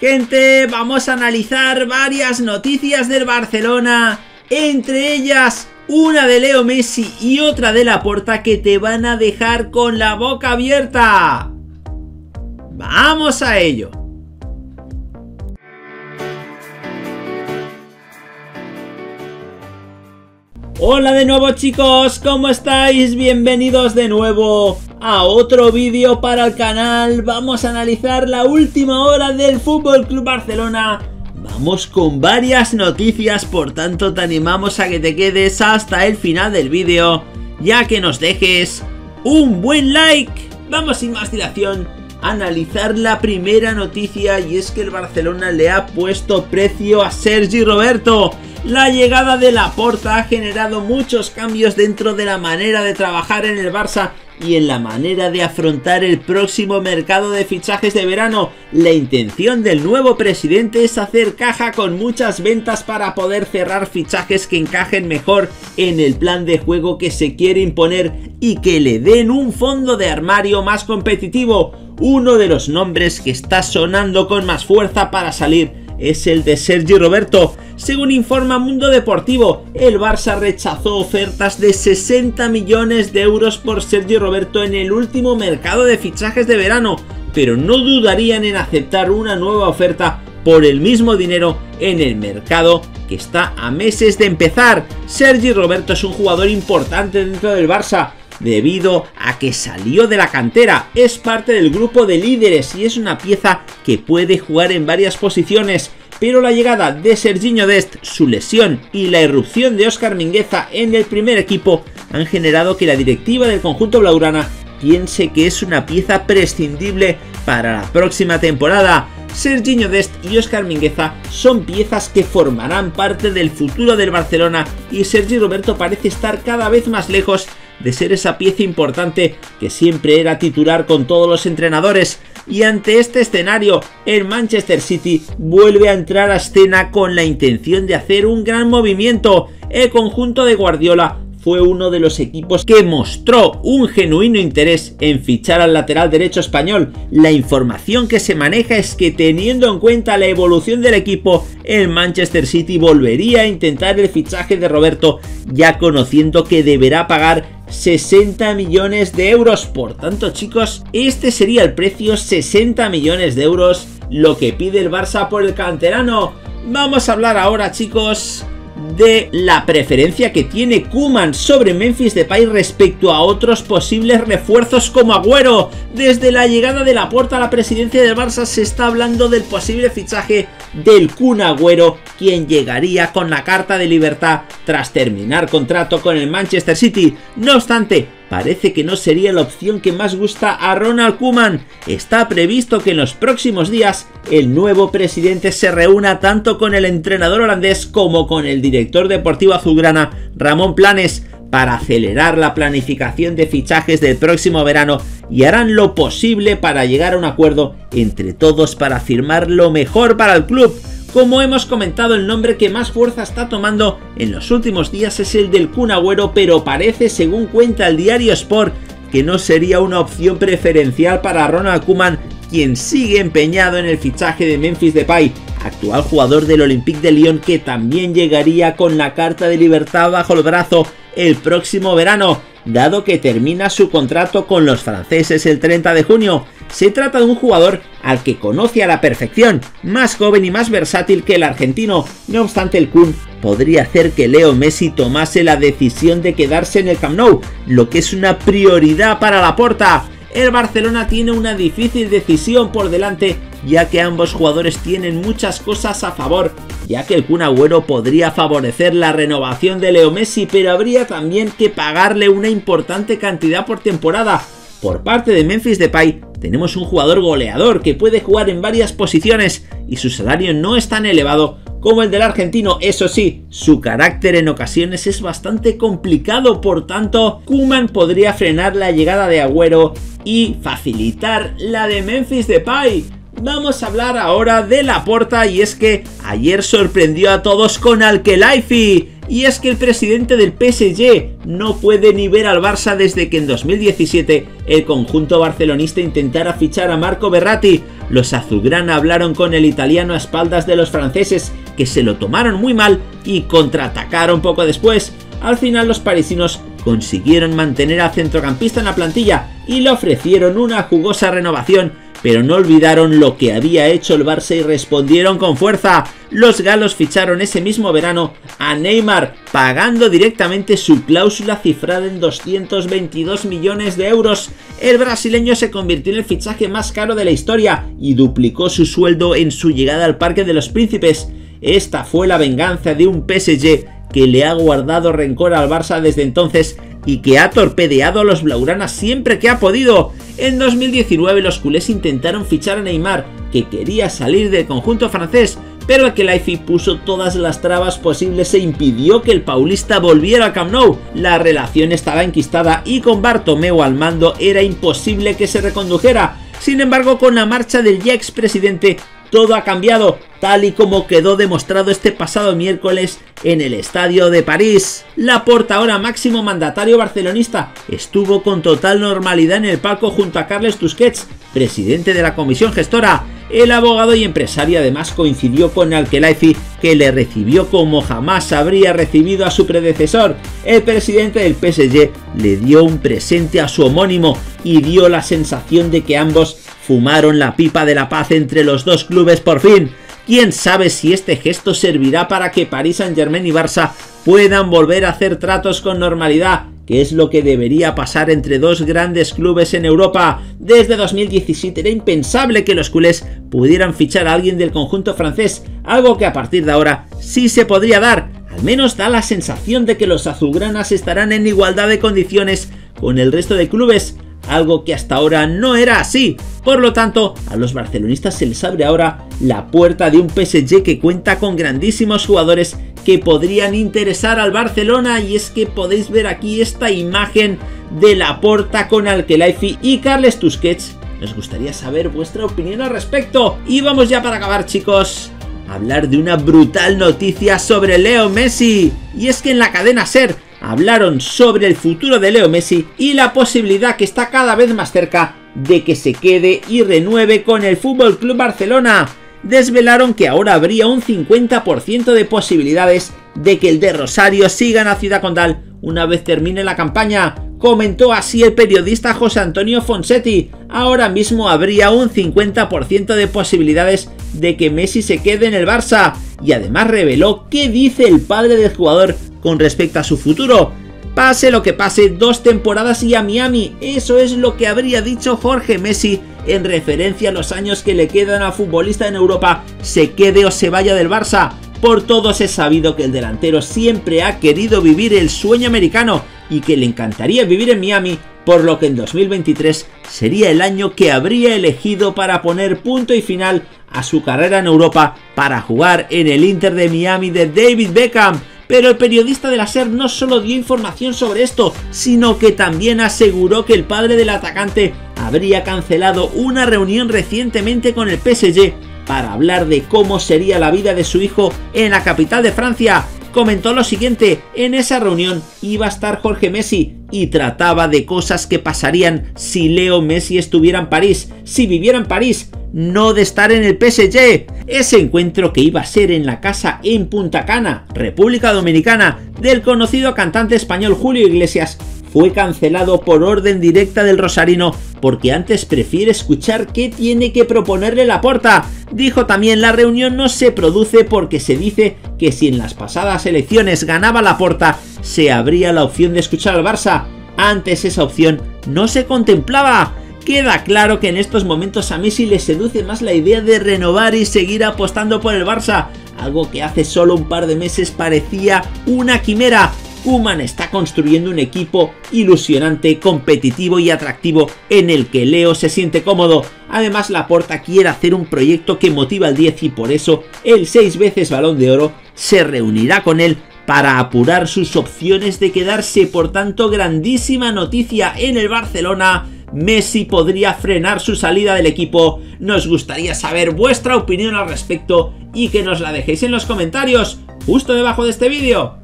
Gente, vamos a analizar varias noticias del Barcelona, entre ellas una de Leo Messi y otra de Laporta que te van a dejar con la boca abierta. ¡Vamos a ello! Hola de nuevo chicos, ¿cómo estáis? Bienvenidos de nuevo a otro vídeo para el canal. Vamos a analizar la última hora del Fútbol Club Barcelona. Vamos con varias noticias, por tanto te animamos a que te quedes hasta el final del vídeo, ya que nos dejes un buen like. Vamos sin más dilación a analizar la primera noticia y es que el Barcelona le ha puesto precio a Sergi Roberto. La llegada de Laporta ha generado muchos cambios dentro de la manera de trabajar en el Barça y en la manera de afrontar el próximo mercado de fichajes de verano. La intención del nuevo presidente es hacer caja con muchas ventas para poder cerrar fichajes que encajen mejor en el plan de juego que se quiere imponer y que le den un fondo de armario más competitivo. Uno de los nombres que está sonando con más fuerza para salir es el de Sergi Roberto. Según informa Mundo Deportivo, el Barça rechazó ofertas de 60 millones de euros por Sergi Roberto en el último mercado de fichajes de verano, pero no dudarían en aceptar una nueva oferta por el mismo dinero en el mercado que está a meses de empezar. Sergi Roberto es un jugador importante dentro del Barça, debido a que salió de la cantera, es parte del grupo de líderes y es una pieza que puede jugar en varias posiciones, pero la llegada de Serginho Dest, su lesión y la irrupción de Oscar Mingueza en el primer equipo han generado que la directiva del conjunto blaugrana piense que es una pieza prescindible para la próxima temporada. Serginho Dest y Oscar Mingueza son piezas que formarán parte del futuro del Barcelona y Sergi Roberto parece estar cada vez más lejos de ser esa pieza importante que siempre era titular con todos los entrenadores. Y ante este escenario, el Manchester City vuelve a entrar a escena con la intención de hacer un gran movimiento. El conjunto de Guardiola fue uno de los equipos que mostró un genuino interés en fichar al lateral derecho español. La información que se maneja es que teniendo en cuenta la evolución del equipo, el Manchester City volvería a intentar el fichaje de Roberto, ya conociendo que deberá pagar 60 millones de euros. Por tanto, chicos, este sería el precio 60 millones de euros lo que pide el Barça por el canterano. Vamos a hablar ahora, chicos, de la preferencia que tiene Kuman sobre Memphis Depay respecto a otros posibles refuerzos como Agüero. Desde la llegada de la puerta a la presidencia del Barça se está hablando del posible fichaje del Kun Agüero, quien llegaría con la carta de libertad tras terminar contrato con el Manchester City. No obstante, parece que no sería la opción que más gusta a Ronald Koeman. Está previsto que en los próximos días el nuevo presidente se reúna tanto con el entrenador holandés como con el director deportivo azulgrana Ramón Planes para acelerar la planificación de fichajes del próximo verano y harán lo posible para llegar a un acuerdo entre todos para firmar lo mejor para el club. Como hemos comentado, el nombre que más fuerza está tomando en los últimos días es el del Kun Agüero, pero parece, según cuenta el diario Sport, que no sería una opción preferencial para Ronald Koeman, quien sigue empeñado en el fichaje de Memphis Depay, actual jugador del Olympique de Lyon que también llegaría con la carta de libertad bajo el brazo el próximo verano, dado que termina su contrato con los franceses el 30 de junio. Se trata de un jugador al que conoce a la perfección, más joven y más versátil que el argentino. No obstante, el Kun podría hacer que Leo Messi tomase la decisión de quedarse en el Camp Nou, lo que es una prioridad para la porta. El Barcelona tiene una difícil decisión por delante, ya que ambos jugadores tienen muchas cosas a favor ya que el Kun Agüero podría favorecer la renovación de Leo Messi, pero habría también que pagarle una importante cantidad por temporada. Por parte de Memphis Depay, tenemos un jugador goleador que puede jugar en varias posiciones y su salario no es tan elevado como el del argentino. Eso sí, su carácter en ocasiones es bastante complicado, por tanto, Kuman podría frenar la llegada de Agüero y facilitar la de Memphis Depay. Vamos a hablar ahora de la porta y es que ayer sorprendió a todos con Alkelaifi. y es que el presidente del PSG no puede ni ver al Barça desde que en 2017 el conjunto barcelonista intentara fichar a Marco Berratti. Los azulgrana hablaron con el italiano a espaldas de los franceses, que se lo tomaron muy mal y contraatacaron poco después. Al final los parisinos consiguieron mantener al centrocampista en la plantilla y le ofrecieron una jugosa renovación pero no olvidaron lo que había hecho el Barça y respondieron con fuerza. Los galos ficharon ese mismo verano a Neymar, pagando directamente su cláusula cifrada en 222 millones de euros. El brasileño se convirtió en el fichaje más caro de la historia y duplicó su sueldo en su llegada al Parque de los Príncipes. Esta fue la venganza de un PSG que le ha guardado rencor al Barça desde entonces y que ha torpedeado a los Blaugranas siempre que ha podido. En 2019 los culés intentaron fichar a Neymar, que quería salir del conjunto francés, pero el Kelaifi puso todas las trabas posibles e impidió que el paulista volviera a Camp Nou. La relación estaba enquistada y con Bartomeu al mando era imposible que se recondujera. Sin embargo, con la marcha del ya expresidente, todo ha cambiado, tal y como quedó demostrado este pasado miércoles en el Estadio de París. La porta ahora máximo mandatario barcelonista estuvo con total normalidad en el palco junto a Carles Tusquets, presidente de la comisión gestora. El abogado y empresario además coincidió con Alkelaifi que le recibió como jamás habría recibido a su predecesor. El presidente del PSG le dio un presente a su homónimo y dio la sensación de que ambos fumaron la pipa de la paz entre los dos clubes por fin. Quién sabe si este gesto servirá para que Paris Saint Germain y Barça puedan volver a hacer tratos con normalidad, que es lo que debería pasar entre dos grandes clubes en Europa. Desde 2017 era impensable que los culés pudieran fichar a alguien del conjunto francés, algo que a partir de ahora sí se podría dar. Al menos da la sensación de que los azulgranas estarán en igualdad de condiciones con el resto de clubes, algo que hasta ahora no era así. Por lo tanto, a los barcelonistas se les abre ahora la puerta de un PSG que cuenta con grandísimos jugadores que podrían interesar al Barcelona y es que podéis ver aquí esta imagen de la porta con Alkelaifi y Carles Tusquets. Nos gustaría saber vuestra opinión al respecto. Y vamos ya para acabar chicos hablar de una brutal noticia sobre Leo Messi. Y es que en la cadena SER hablaron sobre el futuro de Leo Messi y la posibilidad que está cada vez más cerca de que se quede y renueve con el Fútbol Club Barcelona. Desvelaron que ahora habría un 50% de posibilidades de que el de Rosario siga en la ciudad condal una vez termine la campaña. Comentó así el periodista José Antonio Fonsetti. Ahora mismo habría un 50% de posibilidades de que Messi se quede en el Barça. Y además reveló qué dice el padre del jugador con respecto a su futuro. Pase lo que pase, dos temporadas y a Miami. Eso es lo que habría dicho Jorge Messi en referencia a los años que le quedan a futbolista en Europa, se quede o se vaya del Barça. Por todos es sabido que el delantero siempre ha querido vivir el sueño americano y que le encantaría vivir en Miami, por lo que en 2023 sería el año que habría elegido para poner punto y final a su carrera en Europa para jugar en el Inter de Miami de David Beckham pero el periodista de la SER no solo dio información sobre esto, sino que también aseguró que el padre del atacante habría cancelado una reunión recientemente con el PSG para hablar de cómo sería la vida de su hijo en la capital de Francia. Comentó lo siguiente, en esa reunión iba a estar Jorge Messi y trataba de cosas que pasarían si Leo Messi estuviera en París, si viviera en París, no de estar en el PSG. Ese encuentro que iba a ser en la casa en Punta Cana, República Dominicana, del conocido cantante español Julio Iglesias, fue cancelado por orden directa del Rosarino porque antes prefiere escuchar qué tiene que proponerle la porta. Dijo también la reunión no se produce porque se dice que si en las pasadas elecciones ganaba la porta se abría la opción de escuchar al Barça. Antes esa opción no se contemplaba. Queda claro que en estos momentos a Messi le seduce más la idea de renovar y seguir apostando por el Barça, algo que hace solo un par de meses parecía una quimera. Kuman está construyendo un equipo ilusionante, competitivo y atractivo en el que Leo se siente cómodo. Además, Laporta quiere hacer un proyecto que motiva al 10 y por eso el 6 veces balón de oro se reunirá con él para apurar sus opciones de quedarse. Por tanto, grandísima noticia en el Barcelona Messi podría frenar su salida del equipo. Nos gustaría saber vuestra opinión al respecto y que nos la dejéis en los comentarios justo debajo de este vídeo.